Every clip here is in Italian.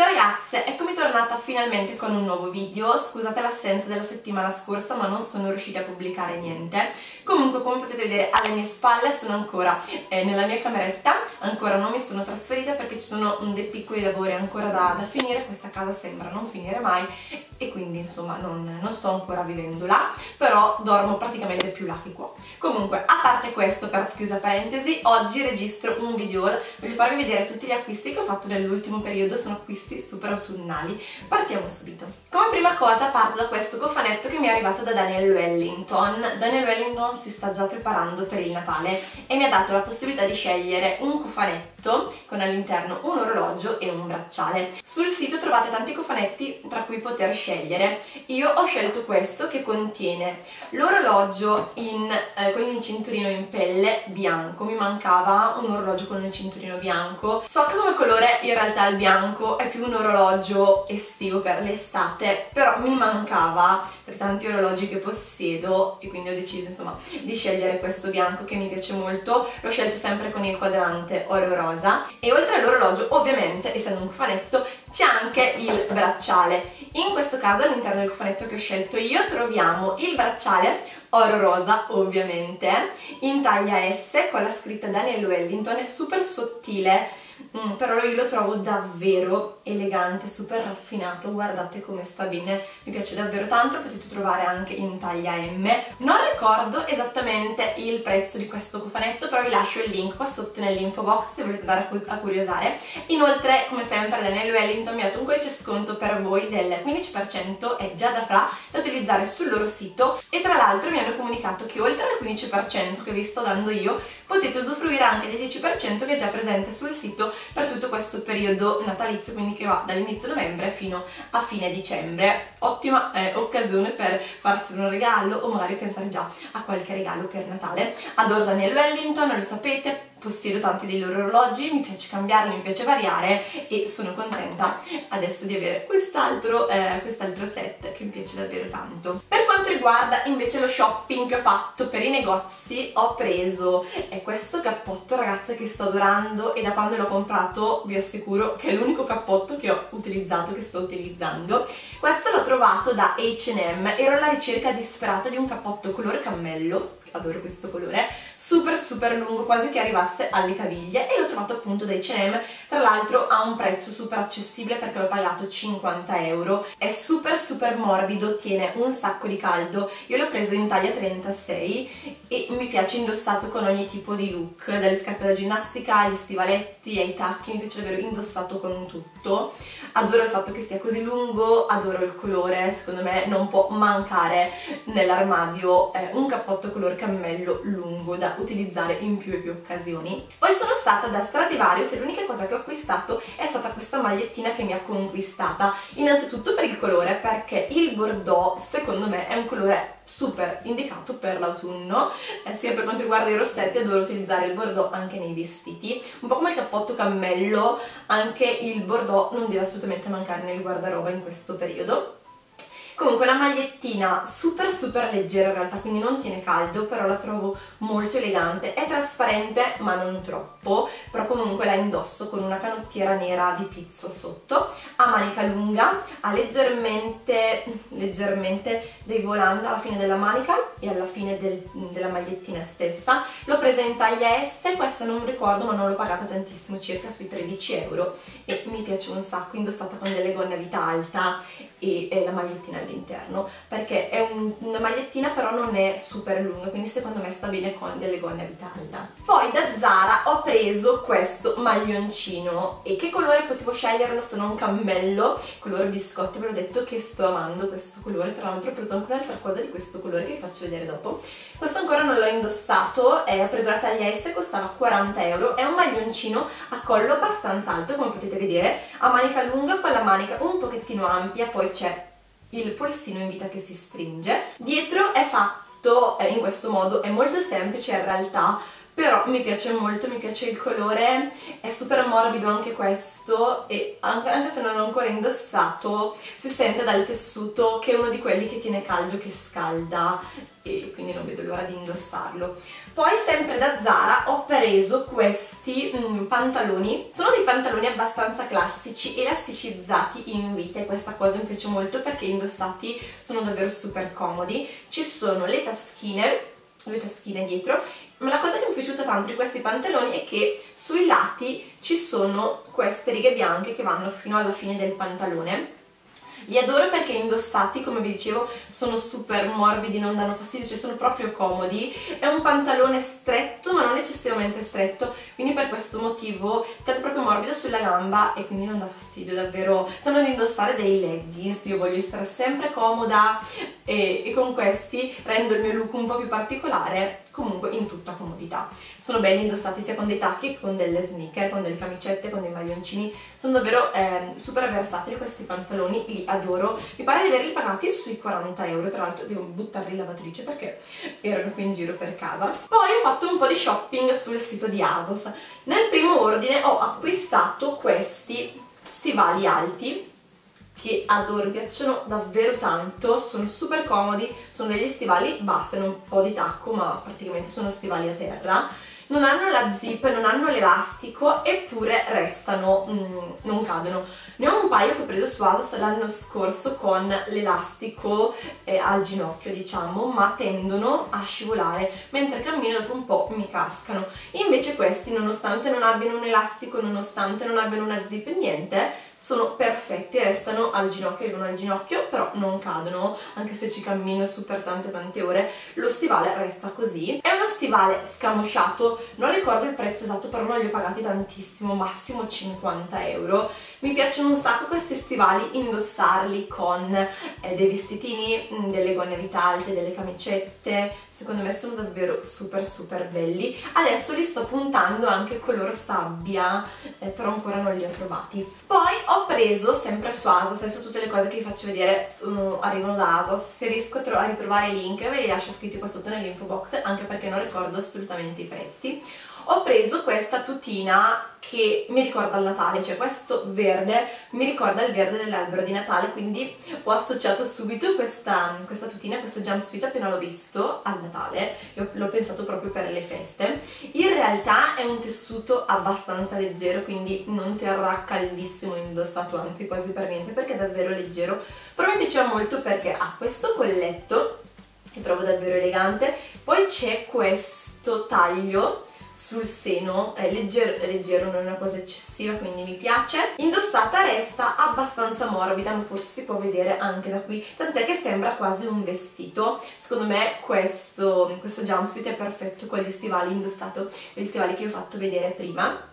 Ciao ragazze, eccomi tornata finalmente con un nuovo video, scusate l'assenza della settimana scorsa ma non sono riuscita a pubblicare niente. Comunque come potete vedere alle mie spalle sono ancora eh, nella mia cameretta. Ancora non mi sono trasferita perché ci sono dei piccoli lavori ancora da, da finire. Questa casa sembra non finire mai e quindi insomma non, non, sto ancora vivendo là però dormo praticamente più là che qua comunque a parte questo per chiusa parentesi oggi registro un video voglio farvi vedere tutti gli acquisti che ho fatto nell'ultimo periodo sono acquisti super autunnali. Partiamo subito. Come prima cosa parto da questo cofanetto che mi è arrivato da Daniel Wellington. Daniel Wellington si sta già preparando per il Natale e mi ha dato la possibilità di scegliere un cofanetto con all'interno un orologio e un bracciale. Sul sito trovate tanti cofanetti tra cui poter scegliere. Io ho scelto questo che contiene l'orologio eh, con il cinturino in pelle bianco. Mi mancava un orologio con il cinturino bianco. So che come colore in realtà il bianco è più un orologio estivo per l'estate però mi mancava tra tanti orologi che possiedo e quindi ho deciso insomma di scegliere questo bianco che mi piace molto l'ho scelto sempre con il quadrante oro rosa. E oltre all'orologio ovviamente essendo un cofanetto c'è anche il bracciale. In questo caso all'interno del cofanetto che ho scelto io troviamo il bracciale oro rosa ovviamente in taglia S con la scritta Daniel Wellington è super sottile mm, però io lo trovo davvero elegante, super raffinato, guardate come sta bene, mi piace davvero tanto, lo potete trovare anche in taglia M. Non ricordo esattamente il prezzo di questo cofanetto, però vi lascio il link qua sotto nell'info box se volete andare a curiosare. Inoltre, come sempre, Daniel Wellington mi ha dato un codice sconto per voi del 15% è già da fra da utilizzare sul loro sito e tra l'altro mi hanno comunicato che oltre al 15% che vi sto dando io, potete usufruire anche del 10% che è già presente sul sito per tutto questo periodo natalizio, quindi che va dall'inizio novembre fino a fine dicembre. Ottima eh, occasione per farsi un regalo o magari pensare già a qualche regalo per Natale. Adoro Daniel Wellington, lo sapete, possiedo tanti dei loro orologi, mi piace cambiarli, mi piace variare e sono contenta adesso di avere quest'altro eh, quest set che mi piace davvero tanto. Per quanto riguarda invece lo shopping fatto per i negozi ho preso questo cappotto ragazze che sto adorando e da quando l'ho comprato vi assicuro che è l'unico cappotto che ho utilizzato, che sto utilizzando. Questo l'ho trovato da H&M, ero alla ricerca disperata di un cappotto colore cammello adoro questo colore, super super lungo, quasi che arrivasse alle caviglie e l'ho trovato appunto da H&M, tra l'altro a un prezzo super accessibile perché l'ho pagato 50 euro, è super super morbido, tiene un sacco di caldo, io l'ho preso in taglia 36 e mi piace indossato con ogni tipo di look, dalle scarpe da ginnastica agli stivaletti, ai tacchi, mi piace davvero indossato con tutto, adoro il fatto che sia così lungo, adoro il colore, secondo me non può mancare nell'armadio eh, un cappotto color cammello lungo da utilizzare in più e più occasioni. Poi sono stata da Stradivarius e l'unica cosa che ho acquistato è stata questa magliettina che mi ha conquistata, innanzitutto per il colore perché il bordeaux secondo me è un colore super indicato per l'autunno, eh, sia per quanto riguarda i rossetti adoro utilizzare il bordeaux anche nei vestiti, un po' come il cappotto cammello, anche il bordeaux non deve assolutamente mancare nel guardaroba in questo periodo. Comunque la magliettina super super leggera in realtà, quindi non tiene caldo, però la trovo molto elegante. È trasparente ma non troppo, però comunque la indosso con una canottiera nera di pizzo sotto. Ha manica lunga, ha leggermente, leggermente dei volant alla fine della manica e alla fine del, della magliettina stessa. L'ho presa in taglia S, questa non ricordo ma non l'ho pagata tantissimo, circa sui 13 euro e mi piace un sacco, indossata con delle gonne a vita alta e, e la magliettina all'interno perché è un, una magliettina però non è super lunga quindi secondo me sta bene con delle gonne a vita alta poi da Zara ho preso questo maglioncino e che colore potevo sceglierlo se non cammello? Colore biscotto ve l'ho detto che sto amando questo colore tra l'altro ho preso anche un'altra cosa di questo colore che vi faccio vedere dopo. Questo ancora non l'ho indossato eh, ho preso la taglia S costava 40 euro è un maglioncino a collo abbastanza alto come potete vedere a manica lunga con la manica un pochettino ampia poi c'è il polsino in vita che si stringe. Dietro è fatto eh, in questo modo, è molto semplice in realtà, però mi piace molto, mi piace il colore, è super morbido anche questo e anche, se non l'ho ancora indossato si sente dal tessuto che è uno di quelli che tiene caldo, che scalda e quindi non vedo l'ora di indossarlo. Poi sempre da Zara ho preso questi mm, pantaloni, sono dei pantaloni abbastanza classici, elasticizzati in vite, questa cosa mi piace molto perché indossati sono davvero super comodi, ci sono le taschine, le taschine dietro ma la cosa che mi è piaciuta tanto di questi pantaloni è che sui lati ci sono queste righe bianche che vanno fino alla fine del pantalone li adoro perché indossati, come vi dicevo, sono super morbidi, non danno fastidio, cioè sono proprio comodi. È un pantalone stretto, ma non eccessivamente stretto, quindi per questo motivo cade proprio morbido sulla gamba e quindi non dà fastidio, davvero. Sembra di indossare dei leggings, io voglio essere sempre comoda e, e con questi rendo il mio look un po' più particolare, comunque in tutta comodità. Sono belli indossati sia con dei tacchi che con delle sneaker, con delle camicette, con dei maglioncini. Sono davvero eh, super versatili questi pantaloni, li adoro. Mi pare di averli pagati sui 40 euro, tra l'altro devo buttarli in lavatrice perché erano qui in giro per casa. Poi ho fatto un po' di shopping sul sito di ASOS. Nel primo ordine ho acquistato questi stivali alti che adoro, mi piacciono davvero tanto, sono super comodi, sono degli stivali bassi, un po' di tacco ma praticamente sono stivali a terra non hanno la zip, non hanno l'elastico eppure restano, mm, non cadono. Ne ho un paio che ho preso su Asos l'anno scorso con l'elastico eh, al ginocchio diciamo ma tendono a scivolare mentre cammino dopo un po' mi cascano. Invece questi nonostante non abbiano un elastico nonostante non abbiano una zip niente sono perfetti, restano al ginocchio, arrivano al ginocchio, però non cadono, anche se ci cammino su per tante tante ore, lo stivale resta così. È uno stivale scamosciato, non ricordo il prezzo esatto, però non li ho pagati tantissimo, massimo 50 euro. Mi piacciono un sacco questi stivali, indossarli con eh, dei vestitini, mm, delle gonne vita alte, delle camicette, secondo me sono davvero super super belli. Adesso li sto puntando anche color sabbia, eh, però ancora non li ho trovati. Poi ho preso sempre su ASOS, adesso tutte le cose che vi faccio vedere sono, arrivano da ASOS, se riesco a, ritrovare i link ve li lascio scritti qua sotto nell'info box, anche perché non ricordo assolutamente i prezzi ho preso questa tutina che mi ricorda il Natale, cioè questo verde mi ricorda il verde dell'albero di Natale, quindi ho associato subito questa, questa tutina, questo jumpsuit appena l'ho visto al Natale, l'ho pensato proprio per le feste. In realtà è un tessuto abbastanza leggero, quindi non terrà caldissimo indossato, anzi quasi per niente, perché è davvero leggero, però mi piaceva molto perché ha questo colletto, che trovo davvero elegante, poi c'è questo taglio sul seno, è leggero, è leggero, non è una cosa eccessiva, quindi mi piace. Indossata resta abbastanza morbida, ma forse si può vedere anche da qui, tant'è che sembra quasi un vestito. Secondo me questo, questo jumpsuit è perfetto con gli stivali indossato, gli stivali che vi ho fatto vedere prima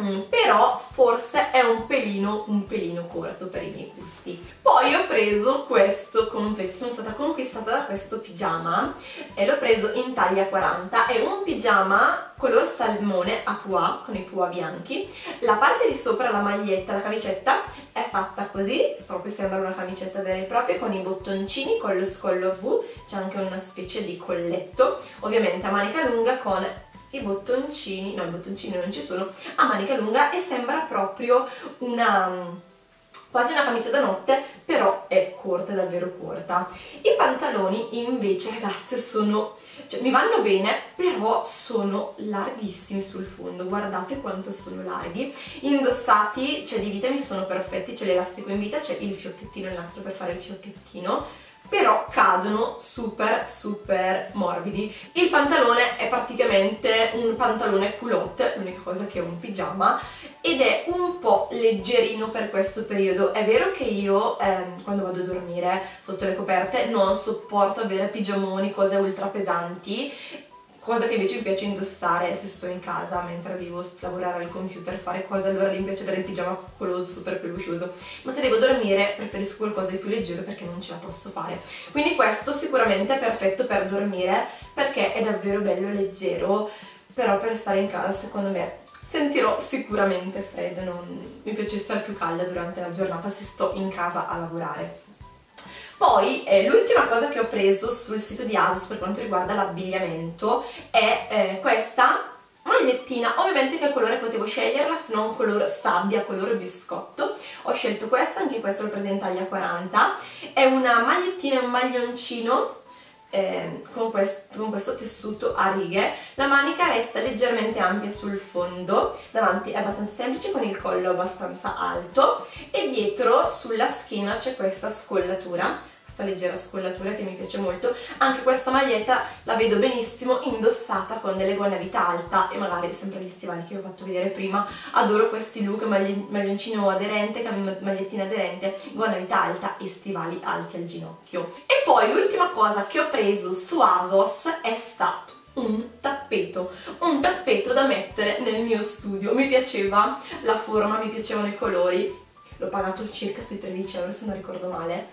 Mm, però forse è un pelino, un pelino corto per i miei gusti. Poi ho preso questo completo, sono stata conquistata da questo pigiama e l'ho preso in taglia 40, è un pigiama color salmone a pois, con i pois bianchi, la parte di sopra, la maglietta, la camicetta è fatta così, proprio sembra una camicetta vera e propria, con i bottoncini, con lo scollo V, c'è anche una specie di colletto, ovviamente a manica lunga con i bottoncini, no i bottoncini non ci sono, a manica lunga e sembra proprio una quasi una camicia da notte, però è corta, è davvero corta. I pantaloni invece, ragazze, sono... Cioè, mi vanno bene, però sono larghissimi sul fondo, guardate quanto sono larghi. Indossati, cioè di vita mi sono perfetti, c'è l'elastico in vita, c'è il fiocchettino, il nastro per fare il fiocchettino, però cadono super super morbidi. Il pantalone è praticamente un pantalone culotte, l'unica cosa che è un pigiama, ed è un po' leggerino per questo periodo. È vero che io ehm, quando vado a dormire sotto le coperte non sopporto avere pigiamoni, cose ultra pesanti cosa che invece mi piace indossare se sto in casa mentre devo lavorare al computer, fare cose, allora mi piace avere il pigiama quello super peluscioso, ma se devo dormire preferisco qualcosa di più leggero perché non ce la posso fare. Quindi questo sicuramente è perfetto per dormire perché è davvero bello leggero, però per stare in casa secondo me sentirò sicuramente freddo, non mi piace stare più calda durante la giornata se sto in casa a lavorare. Poi eh, l'ultima cosa che ho preso sul sito di ASOS per quanto riguarda l'abbigliamento è eh, questa magliettina, ovviamente che colore potevo sceglierla se non color sabbia, colore biscotto. Ho scelto questa, anche questo lo presenta taglia 40 è una magliettina un maglioncino eh, con, questo, con, questo, tessuto a righe la manica resta leggermente ampia sul fondo davanti è abbastanza semplice con il collo abbastanza alto e dietro sulla schiena c'è questa scollatura questa leggera scollatura che mi piace molto. Anche questa maglietta la vedo benissimo indossata con delle a vita alta e magari sempre gli stivali che vi ho fatto vedere prima. Adoro questi look maglioncino aderente magliettina aderente gonna a vita alta e stivali alti al ginocchio. E poi l'ultima cosa che ho preso su ASOS è stato un tappeto, un tappeto da mettere nel mio studio, mi piaceva la forma, mi piacevano i colori, l'ho pagato circa sui 13 euro se non ricordo male,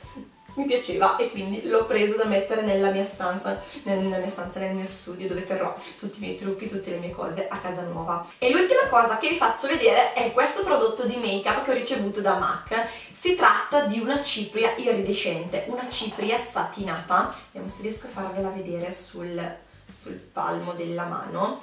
mi piaceva e quindi l'ho preso da mettere nella mia stanza, nella mia stanza, nel mio studio dove terrò tutti i miei trucchi, tutte le mie cose a casa nuova. E l'ultima cosa che vi faccio vedere è questo prodotto di make up che ho ricevuto da MAC. Si tratta di una cipria iridescente, una cipria satinata, vediamo se riesco a farvela vedere sul, sul palmo della mano.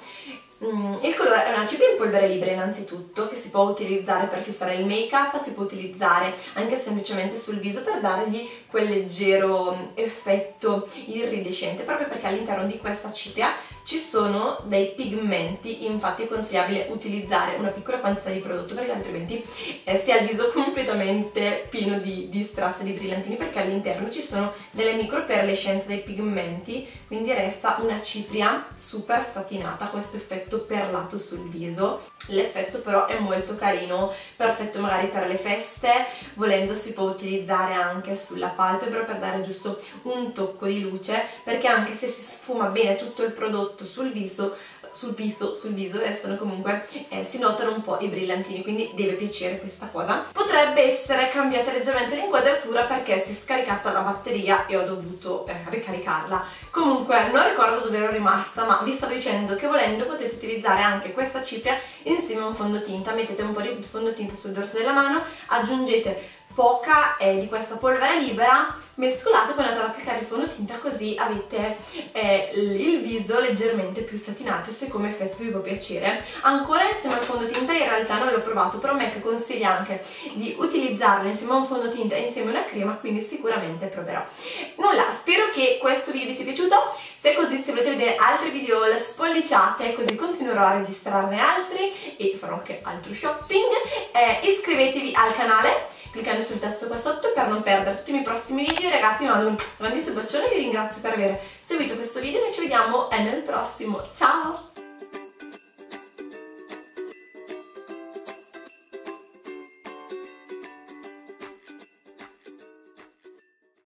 Mm, il colore è una cipria in polvere libera innanzitutto che si può utilizzare per fissare il make up, si può utilizzare anche semplicemente sul viso per dargli quel leggero effetto iridescente proprio perché all'interno di questa cipria ci sono dei pigmenti, infatti è consigliabile utilizzare una piccola quantità di prodotto perché altrimenti eh, si ha il viso completamente pieno di, di e di brillantini perché all'interno ci sono delle micro perlescenze dei pigmenti, quindi resta una cipria super satinata, questo effetto perlato sul viso. L'effetto però è molto carino, perfetto magari per le feste, volendo si può utilizzare anche sulla palpebra per dare giusto un tocco di luce, perché anche se si sfuma bene tutto il prodotto prodotto sul viso sul viso, sul viso restano comunque, eh, si notano un po' i brillantini, quindi deve piacere questa cosa. Potrebbe essere cambiata leggermente l'inquadratura perché si è scaricata la batteria e ho dovuto eh, ricaricarla. Comunque non ricordo dove ero rimasta, ma vi stavo dicendo che volendo potete utilizzare anche questa cipria insieme a un fondotinta, mettete un po' di fondotinta sul dorso della mano, aggiungete poca eh, di questa polvere libera mescolate poi andate ad applicare il fondotinta così avete eh, il viso leggermente più satinato se come effetto vi può piacere. Ancora insieme al fondotinta in realtà non l'ho provato però me che consiglia anche di utilizzarlo insieme a un fondotinta e insieme a una crema quindi sicuramente proverò. Nulla spero che questo video vi sia piaciuto. Se è così se volete vedere altri video spolliciate così continuerò a registrarne altri e farò anche altro shopping eh, iscrivetevi al canale cliccando sul tasto qua sotto per non perdere tutti i miei prossimi video. Ragazzi vi mando un grandissimo bacione e vi ringrazio per aver seguito questo video noi ci vediamo nel prossimo. Ciao